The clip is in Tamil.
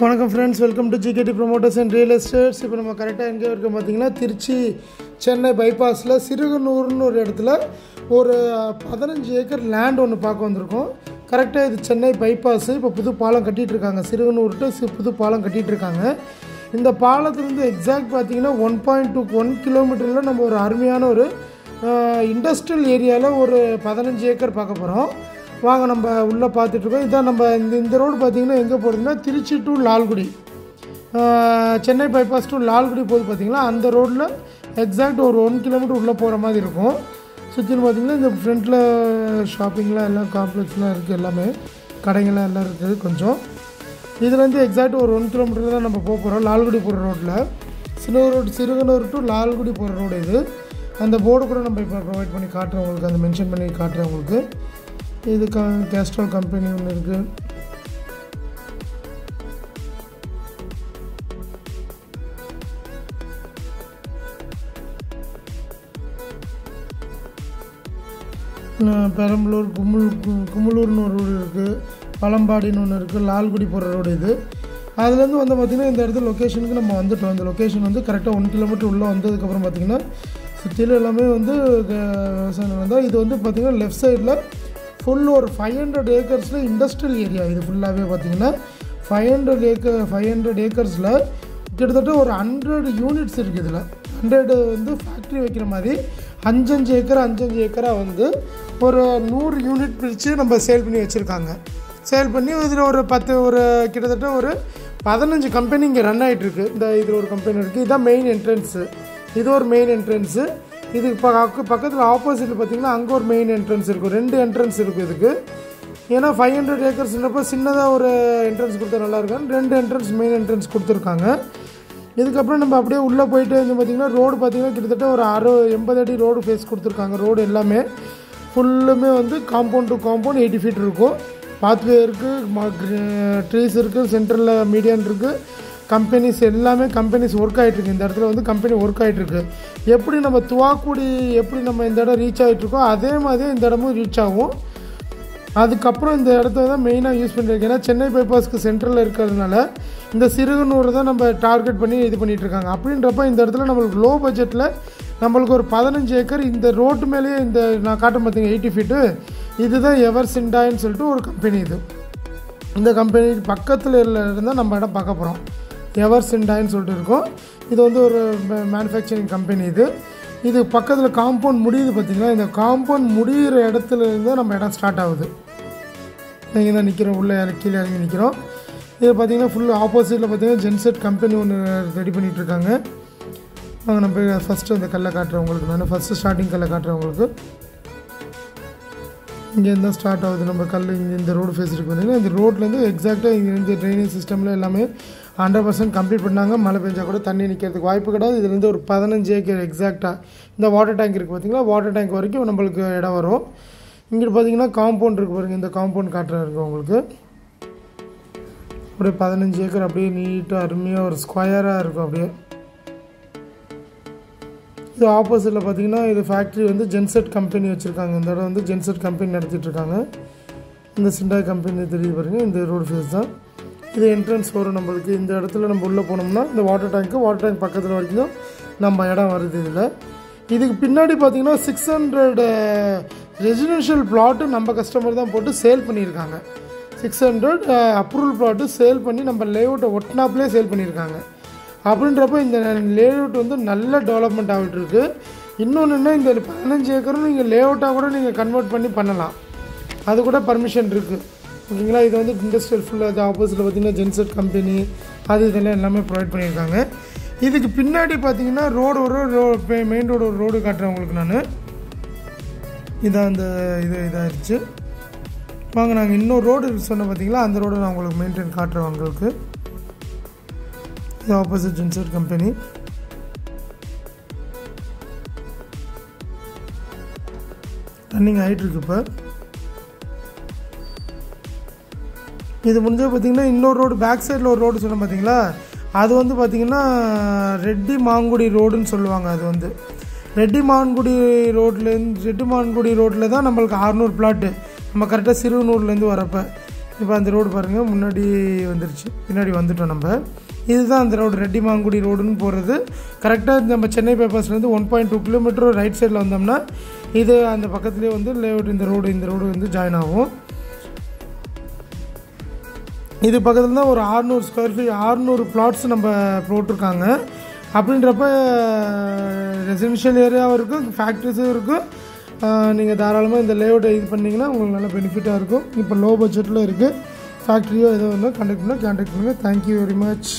வணக்கம் friends welcome to GKT promoters and real estates இப்போ நம்ம கரெக்டாக எங்கே இருக்கோம் பார்த்தீங்கன்னா திருச்சி சென்னை பைபாஸில் சிறுகனூர்னு ஒரு இடத்துல ஒரு பதினஞ்சு ஏக்கர் லேண்ட் ஒன்று பார்க்க வந்திருக்கோம். கரெக்டாக இது சென்னை பைபாஸ் இப்போ புது பாலம் கட்டிகிட்டு இருக்காங்க. சிறுகனூர் டு சி- புது பாலம் கட்டிகிட்டு இருக்காங்க. இந்த பாலத்துலேருந்து எக்ஸாக்ட் பார்த்தீங்கன்னா ஒன் பாயிண்ட் டூ ஒன் கிலோமீட்டரில் நம்ம ஒரு அருமையான ஒரு இண்டஸ்ட்ரியல் ஏரியாவில் ஒரு பதினஞ்சு ஏக்கர் பார்க்க போகிறோம் வாங்க நம்ம உள்ளே பார்த்துட்ருக்கோம். இதான் நம்ம இந்த இந்த ரோடு பார்த்தீங்கன்னா எங்கே போகிறதுன்னா Trichy to Lalgudi. Chennai bypass to Lalgudi போகுது பார்த்திங்கன்னா அந்த ரோட்டில் எக்ஸாக்ட் ஒரு ஒன் கிலோமீட்டர் உள்ளே போகிற மாதிரி இருக்கும். சுற்றின்னு பார்த்தீங்கன்னா இந்த ஃப்ரண்ட்டில் ஷாப்பிங்லாம் எல்லாம் காம்ப்ளெக்ஸ்லாம் இருக்குது எல்லாமே. கடைங்கள்லாம் எல்லாம் இருக்குது கொஞ்சம். இதுலேருந்து எக்ஸாக்ட் ஒரு ஒன் கிலோமீட்டர் தான் நம்ம போக போகிறோம் லால்குடி போகிற ரோட்டில் சிறுவர் ரோடு சிறுகனூர் டு லால்குடி போகிற ரோடு இது. அந்த போர்டு கூட நம்ம இப்போ ப்ரொவைட் பண்ணி காட்டுறோம் உங்களுக்கு அந்த மென்ஷன் பண்ணி காட்டுறேன் உங்களுக்கு. இது க கேஸ்ட்ரால் கம்பெனி ஒன்று இருக்குது பெரம்பலூர் குமுல் குமுலூர்னு ஒரு ரோடு இருக்குது பழம்பாடின்னு ஒன்று இருக்குது லால்குடி போகிற ரோடு இது. அதுலேருந்து வந்து பார்த்திங்கன்னா இந்த இடத்துல லொக்கேஷனுக்கு நம்ம வந்துட்டோம். இந்த லொக்கேஷன் வந்து கரெக்டாக ஒன் கிலோமீட்டர் உள்ளே வந்ததுக்கப்புறம் பார்த்திங்கன்னா சுற்றிலும் எல்லாமே வந்து விவசாயம் நடந்தால் இது வந்து பார்த்திங்கன்னா லெஃப்ட் சைடில் ஃபுல் ஒரு ஃபைவ் ஹண்ட்ரட் ஏக்கர்ஸில் இண்டஸ்ட்ரியல் ஏரியா இது ஃபுல்லாகவே பார்த்திங்கன்னா five hundred acre five hundred ஏக்கர்ஸில் கிட்டத்தட்ட ஒரு ஹண்ட்ரட் யூனிட்ஸ் இருக்குது இதில். ஹண்ட்ரடு வந்து ஃபேக்ட்ரி வைக்கிற மாதிரி அஞ்சஞ்சு ஏக்கர் அஞ்சஞ்சு ஏக்கராக வந்து ஒரு நூறு யூனிட் பிரித்து நம்ம சேல் பண்ணி வச்சுருக்காங்க. சேல் பண்ணி இதில் ஒரு பத்து ஒரு கிட்டத்தட்ட ஒரு பதினஞ்சு கம்பெனி இங்கே ரன் ஆகிட்டுருக்கு இந்த இதில் ஒரு கம்பெனி இருக்குது இதுதான் மெயின் என்ட்ரன்ஸு இது ஒரு மெயின் என்ட்ரன்ஸு இதுக்கு பக்க பக்கத்தில் ஆப்போசிட்டில் பார்த்தீங்கன்னா அங்கே ஒரு மெயின் என்ட்ரன்ஸ் இருக்கும் ரெண்டு என்ட்ரன்ஸ் இருக்கும் இதுக்கு. ஏன்னா ஃபைவ் ஹண்ட்ரட் ஏக்கர்ஸ்ன்றப்போ சின்னதாக ஒரு என்ட்ரன்ஸ் கொடுத்தா நல்லா இருக்கும். ரெண்டு என்ட்ரன்ஸ் மெயின் என்ட்ரன்ஸ் கொடுத்துருக்காங்க. இதுக்கப்புறம் நம்ம அப்படியே உள்ளே போயிட்டு வந்து பார்த்திங்கன்னா ரோடு பார்த்திங்கன்னா கிட்டத்தட்ட ஒரு அறுபது எண்பது அடி ரோடு ஃபேஸ் கொடுத்துருக்காங்க. ரோடு எல்லாமே ஃபுல்லுமே வந்து compound to compound eighty feet இருக்கும். பாத்வே இருக்குது ட்ரீஸ் இருக்குது சென்டரில் மீடியன் இருக்குது கம்பெனிஸ் எல்லாமே கம்பெனிஸ் ஒர்க் ஆகிட்டுருக்கு இந்த இடத்துல வந்து கம்பெனி ஒர்க் ஆகிட்டுருக்கு எப்படி நம்ம துவாக்குடி எப்படி நம்ம இந்த இடம் ரீச் ஆகிட்ருக்கோ அதே மாதிரி இந்த இடமும் ரீச் ஆகும். அதுக்கப்புறம் இந்த இடத்த தான் மெயினாக யூஸ் பண்ணியிருக்கேன். ஏன்னா சென்னை பைபாஸ்க்கு சென்ட்ரலில் இருக்கிறதுனால இந்த சிறுகனூரை தான் நம்ம டார்கெட் பண்ணி இது பண்ணிகிட்ருக்காங்க இருக்காங்க அப்படின்றப்ப இந்த இடத்துல நம்மளுக்கு லோ பட்ஜெட்டில் நம்மளுக்கு ஒரு பதினஞ்சு ஏக்கர் இந்த ரோட்டு மேலேயே இந்த நான் காட்ட பார்த்தீங்க எயிட்டி ஃபீட்டு இதுதான் எவர் சிண்டாயின்னு சொல்லிட்டு ஒரு கம்பெனி இது. இந்த கம்பெனி பக்கத்தில் இருந்தால் நம்ம இடம் பார்க்க போகிறோம் எவர் சிண்டாயின்னு சொல்லிட்டு இருக்கும். இது வந்து ஒரு மேனுஃபேக்சரிங் கம்பெனி இது. இது பக்கத்தில் காம்பவுண்ட் முடியுது பார்த்திங்கன்னா இந்த காம்பவுண்ட் முடிகிற இடத்துலேருந்து நம்ம இடம் ஸ்டார்ட் ஆகுது. இங்கே தான் நிற்கிறோம் உள்ளே இறக்கி கீழே இறங்கி நிற்கிறோம் இது பார்த்தீங்கன்னா ஃபுல் ஆப்போசிட்டில் பார்த்தீங்கன்னா ஜென்செட் கம்பெனி ஒன்று ரெடி பண்ணிகிட்டு இருக்காங்க. வாங்க நம்ம ஃபஸ்ட்டு அந்த கல்லை காட்டுறேன் உங்களுக்கு நான் ஃபஸ்ட்டு ஸ்டார்டிங் கல்லை காட்டுறேன் உங்களுக்கு இங்கேருந்து தான் ஸ்டார்ட் ஆகுது. நம்ம கல் இங்கே இந்த ரோடு ஃபேஸ் இருக்கு பார்த்தீங்கன்னா இந்த ரோட்லேருந்து எக்ஸாக்டாக இங்கே இந்த ட்ரைனேஜ் சிஸ்டமில் எல்லாமே ஹண்ட்ரட் பர்சன்ட் கம்ப்ளீட் பண்ணாங்க. மழை பெஞ்சால் கூட தண்ணி நிற்கிறதுக்கு வாய்ப்பு கிடையாது. இதுலேருந்து ஒரு பதினஞ்சு ஏக்கர் எக்ஸாக்டாக இந்த வாட்டர் டேங்க் இருக்குது பார்த்திங்களா வாட்டர் டேங்க் வரைக்கும் நம்மளுக்கு இடம் வரும். இங்கிட்டு பார்த்தீங்கன்னா காம்பவுண்ட் இருக்குது பாருங்கள் இந்த காம்பவுண்ட் காட்டுற இருக்குது உங்களுக்கு. அப்படியே பதினஞ்சு ஏக்கர் அப்படியே நீட்டாக அருமையாக ஒரு ஸ்கொயராக இருக்கும் அப்படியே. இது ஆப்போசிட்டில் பார்த்தீங்கன்னா இது ஃபேக்ட்ரி வந்து ஜென்செட் கம்பெனி வச்சுருக்காங்க. இந்த இடம் வந்து ஜென்செட் கம்பெனி நடத்திட்டுருக்காங்க இந்த சிண்டா கம்பெனி தெரியுது பாருங்க. இந்த ரோடு ஃபேஸ் தான். இது என்ட்ரன்ஸ் வரும் நம்மளுக்கு. இந்த இடத்துல நம்ம உள்ளே போனோம்னா இந்த வாட்டர் டேங்க்கு வாட்டர் டேங்க் பக்கத்தில் வரைக்கும் நம்ம இடம் வருது இதில். இதுக்கு பின்னாடி பார்த்தீங்கன்னா சிக்ஸ் ஹண்ட்ரட் ரெசிடென்ஷியல் பிளாட்டு நம்ம கஸ்டமர் தான் போட்டு சேல் பண்ணியிருக்காங்க. Six hundred approval plot sale பண்ணி நம்ம லேஅவுட்டை ஒட்டினாப்லேயே சேல் பண்ணியிருக்காங்க. அப்படின்றப்ப இந்த லேஅவுட் வந்து நல்ல டெவலப்மெண்ட் ஆகிட்டு இருக்கு. இன்னொன்று இந்த பதினஞ்சு ஏக்கரும் நீங்கள் லேஅவுட்டாக கூட நீங்கள் கன்வெர்ட் பண்ணி பண்ணலாம். அது கூட பர்மிஷன் இருக்குது ஓகேங்களா இது வந்து இண்டஸ்ட்ரியல் ஃபுல்லாக இது ஆப்போசிட்டில் பார்த்தீங்கன்னா ஜென்செட் கம்பெனி அது இதெல்லாம் எல்லாமே ப்ரொவைட் பண்ணியிருக்காங்க. இதுக்கு பின்னாடி பார்த்தீங்கன்னா ரோடு ஒரு ரோ மெயின் ரோடு ஒரு ரோடு காட்டுறேன் உங்களுக்கு நான். இதான் அந்த இது இதாகிடுச்சு வாங்க நாங்கள் இன்னொரு ரோடு சொன்ன பார்த்தீங்களா? அந்த ரோடு நான் உங்களுக்கு மெயின்டைன் காட்டுறேன் உங்களுக்கு. இது ஆப்போசிட் ஜென்செட் கம்பெனி ரன்னிங் ஆகிட்டு இருக்கு இப்போ. இது முடிஞ்சால் பார்த்தீங்கன்னா இன்னொரு ரோடு பேக் சைடில் ஒரு ரோடு சொன்னேன் பார்த்தீங்களா அது வந்து பார்த்திங்கன்னா ரெட்டி மாங்குடி ரோடுன்னு சொல்லுவாங்க அது வந்து. ரெட்டி மான்குடி ரோட்லேருந்து ரெட்டி மான்குடி ரோட்டில் தான் நம்மளுக்கு அறநூறு பிளாட்டு நம்ம கரெக்டாக சிறுவனூர்லேருந்து வரப்போ. இப்போ அந்த ரோடு பாருங்கள் முன்னாடி வந்துருச்சு. பின்னாடி வந்துட்டோம் நம்ம. இதுதான் அந்த ரோடு ரெட்டி மாங்குடி ரோடுன்னு போகிறது கரெக்டாக நம்ம Chennai பேப்பர்ஸ்லேருந்து one point two kilometre right சைடில் வந்தோம்னா இது அந்த பக்கத்துலேயே வந்து லேஅவுட் இந்த ரோடு இந்த ரோடு வந்து ஜாயின் ஆகும். இது பக்கத்தில் தான் ஒரு ஆறுநூறு ஸ்கொயர் ஃபீட் ஆறுநூறு பிளாட்ஸ் நம்ம போட்டிருக்காங்க. அப்படின்றப்ப ரெசிடென்ஷியல் ஏரியாவும் இருக்குது ஃபேக்ட்ரிஸும் இருக்குது நீங்கள் தாராளமாக இந்த லேஅவுட்டை இது பண்ணிங்கன்னா உங்களுக்கு நல்ல பெனிஃபிட்டாக இருக்கும். இப்போ லோ பட்ஜெட்டில் இருக்குது ஃபேக்ட்ரியோ எதுவும் இருந்தால் கண்டக்ட் பண்ணால் கான்டாக்ட் பண்ணுங்கள் தேங்க்யூ வெரி மச்